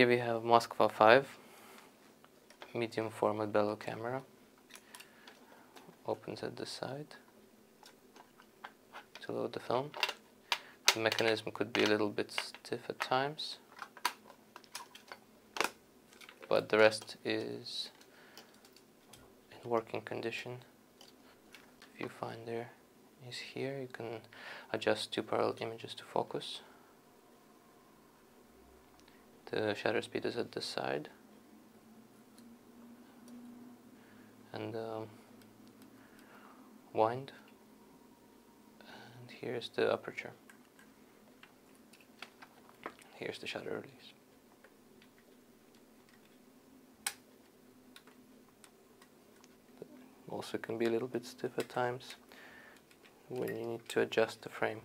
Here we have Moskva 5 medium format bellow camera. Opens at the side to load the film. The mechanism could be a little bit stiff at times, but the rest is in working condition. If you find there is here, you can adjust two parallel images to focus. The shutter speed is at the side. And um, wind. And here's the aperture. Here's the shutter release. Also can be a little bit stiff at times when you need to adjust the frame.